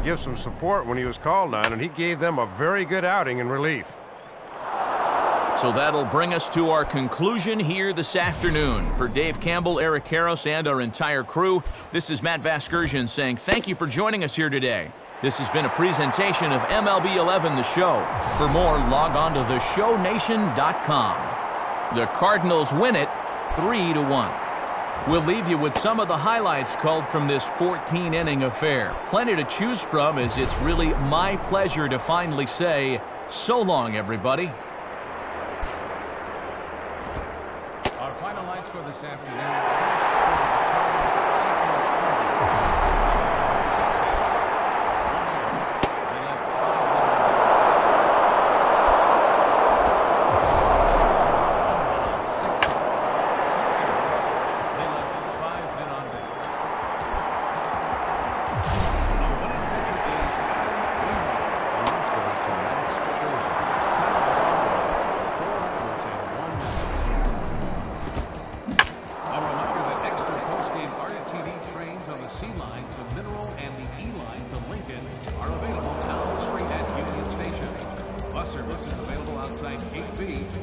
and give some support when he was called on, and he gave them a very good outing in relief. So that'll bring us to our conclusion here this afternoon. For Dave Campbell, Eric Karros, and our entire crew, this is Matt Vasgersian saying thank you for joining us here today. This has been a presentation of MLB 11 The Show. For more, log on to theshownation.com. The Cardinals win it 3 to 1. We'll leave you with some of the highlights called from this 14 inning affair. Plenty to choose from as it's really my pleasure to finally say so long, everybody. Our final lights for this afternoon. C line to Mineral and the E line to Lincoln are available down the street at Union Station. Bus service is available outside 8B